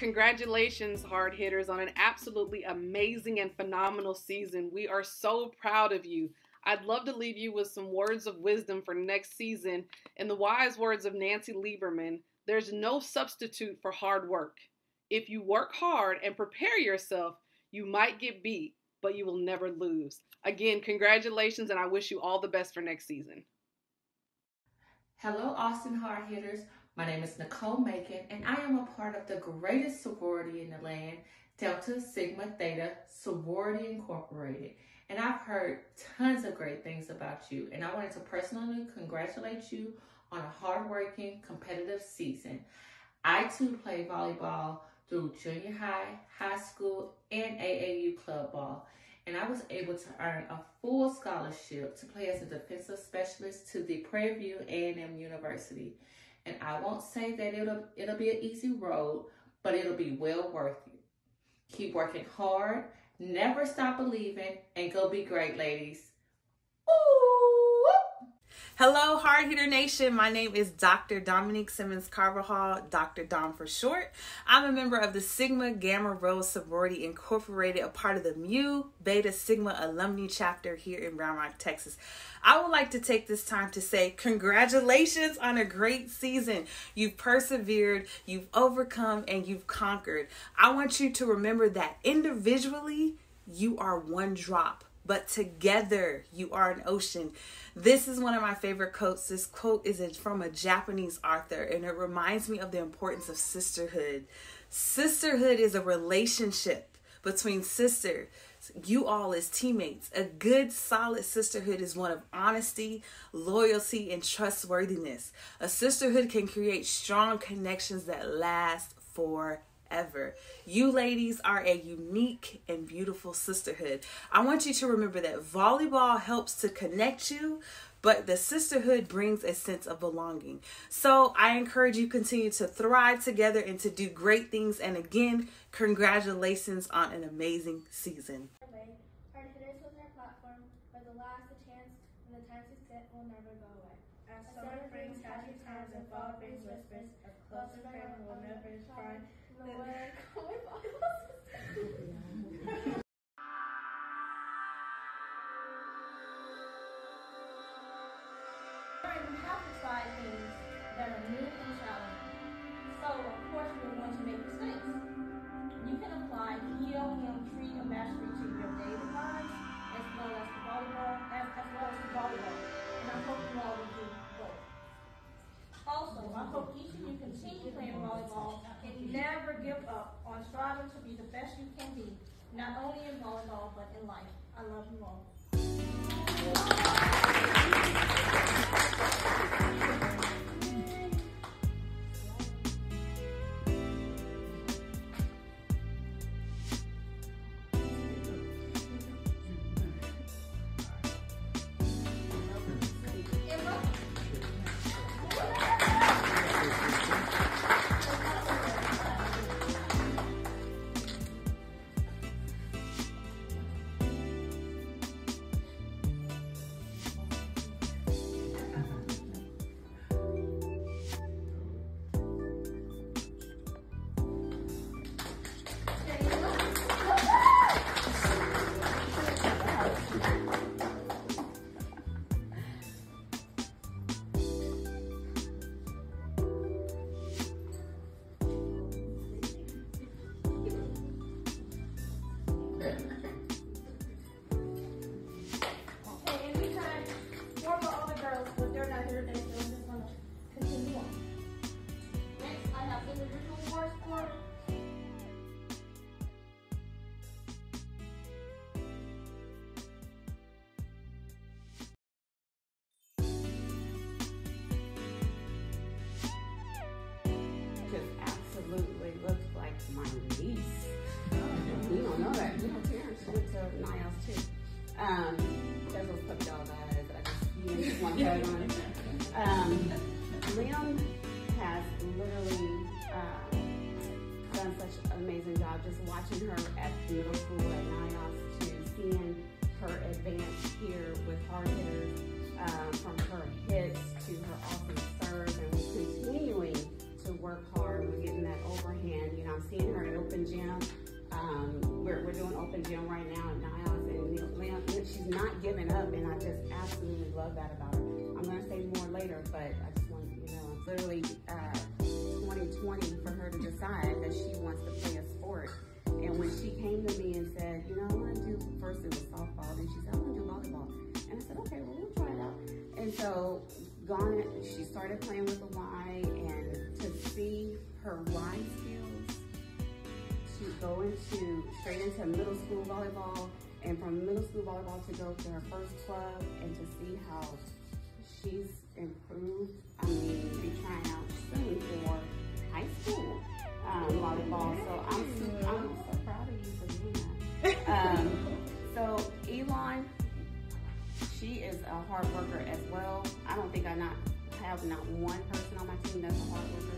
congratulations, hard hitters, on an absolutely amazing and phenomenal season. We are so proud of you. I'd love to leave you with some words of wisdom for next season. In the wise words of Nancy Lieberman, there's no substitute for hard work. If you work hard and prepare yourself, you might get beat, but you will never lose. Again, congratulations, and I wish you all the best for next season. Hello, Austin Hard Hitters. My name is Nicole Macon, and I am a part of the greatest sorority in the land, Delta Sigma Theta Sorority Incorporated. And I've heard tons of great things about you, and I wanted to personally congratulate you on a hardworking, competitive season. I too play volleyball through junior high, high school, and AAU club ball. And I was able to earn a full scholarship to play as a defensive specialist to the Prairie View A&M University. And I won't say that it'll, it'll be an easy road, but it'll be well worth it. Keep working hard, never stop believing, and go be great, ladies. Hello, Hard Hitter Nation. My name is Dr. Dominique Simmons Carvajal, Dr. Dom for short. I'm a member of the Sigma Gamma Rho Sorority Incorporated, a part of the Mu Beta Sigma alumni chapter here in Round Rock, Texas. I would like to take this time to say congratulations on a great season. You've persevered, you've overcome, and you've conquered. I want you to remember that individually, you are one drop but together you are an ocean. This is one of my favorite quotes. This quote is from a Japanese author, and it reminds me of the importance of sisterhood. Sisterhood is a relationship between sisters. You all as teammates. A good, solid sisterhood is one of honesty, loyalty, and trustworthiness. A sisterhood can create strong connections that last forever ever. You ladies are a unique and beautiful sisterhood. I want you to remember that volleyball helps to connect you, but the sisterhood brings a sense of belonging. So I encourage you continue to thrive together and to do great things. And again, congratulations on an amazing season. Our platform the last, the chance, and the sit will never go away. Summer brings times and fall brings whispers close friend will never find 对。Not only in volleyball, but in life. I love you all. One coat on. Um, Liam has literally um, done such an amazing job just watching her at middle school at Niles to seeing her advance here with hard hitters um, from her hits to her awesome serve and continuing to work hard. We're getting that overhand. You know, I'm seeing her at open gym. Um, we're, we're doing open gym right now at Leon, she's not giving up, and I just absolutely love that about her. I'm gonna say more later, but I just want you know, it's literally uh, 2020 for her to decide that she wants to play a sport. And when she came to me and said, you know, I want to do first it was softball, then she said, I want to do volleyball, and I said, okay, well we'll try it out. And so gone, she started playing with the Y, and to see her Y skills to go into straight into middle school volleyball, and from middle school volleyball to go to her first club, and to see how she's improved. I mean, be trying out soon for high school um, volleyball. So I'm so, I'm so proud of you for doing that. Um, so Elon, she is a hard worker as well. I don't think I not have not one person on my team that's a hard worker.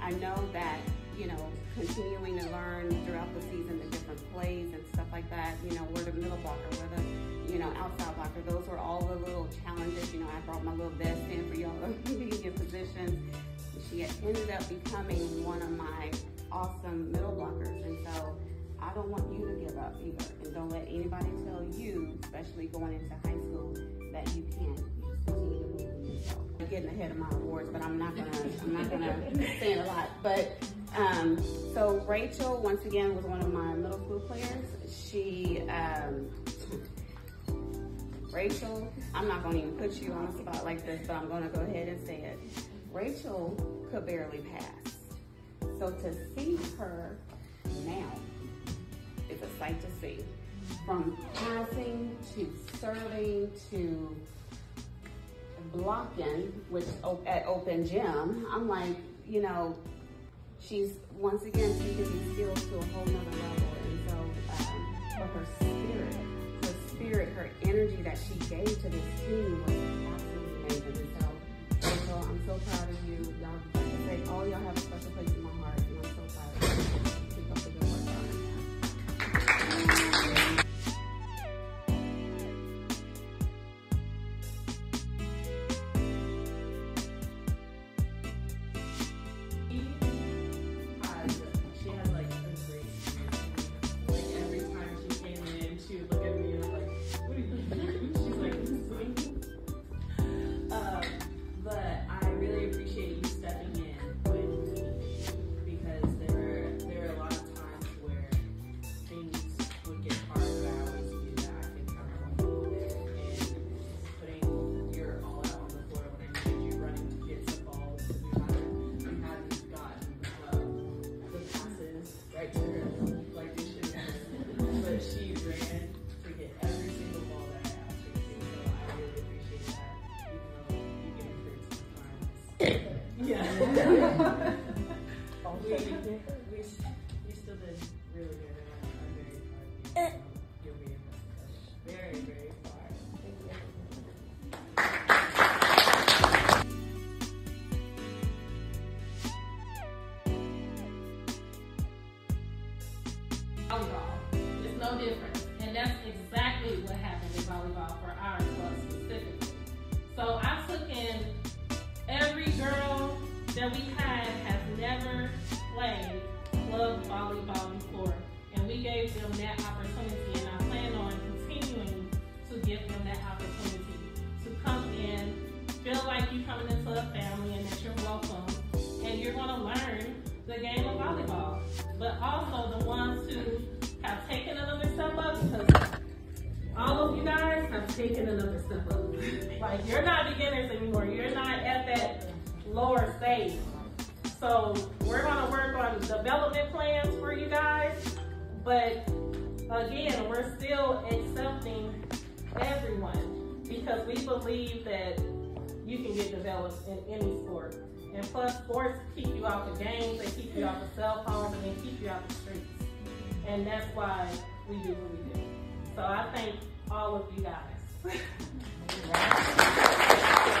I know that you know continuing to learn throughout the season the different plays and like that. You know, we're the middle blocker, we're the you know outside blocker. Those were all the little challenges. You know, I brought my little best in for y'all to be in positions. She ended up becoming one of my awesome middle blockers, and so I don't want you to give up either. And don't let anybody tell you, especially going into high school, that you can't. You continue to believe in yourself. I'm getting ahead of my awards, but I'm not gonna I'm not gonna say a lot. But um, so Rachel, once again, was one of my middle school players. She um, Rachel, I'm not gonna even put you on a spot like this, but I'm gonna go ahead and say it. Rachel could barely pass. So to see her now is a sight to see. From passing to serving to blocking, which at open gym, I'm like, you know, she's once again taking these skills to a whole nother level. And so, um, but her spirit, her spirit, her energy that she gave to this team was had has never played club volleyball before. And we gave them that opportunity and I plan on continuing to give them that opportunity to come in, feel like you're coming into a family and that you're welcome and you're gonna learn the game of volleyball. But also the ones who have taken another step up because all of you guys have taken another step up. Like you're not beginners anymore. You're not at that lower stage. So we're gonna work on development plans for you guys. But again, we're still accepting everyone because we believe that you can get developed in any sport. And plus, sports keep you off the games, they keep you off the cell phones, and they keep you off the streets. And that's why we do what we do. So I thank all of you guys.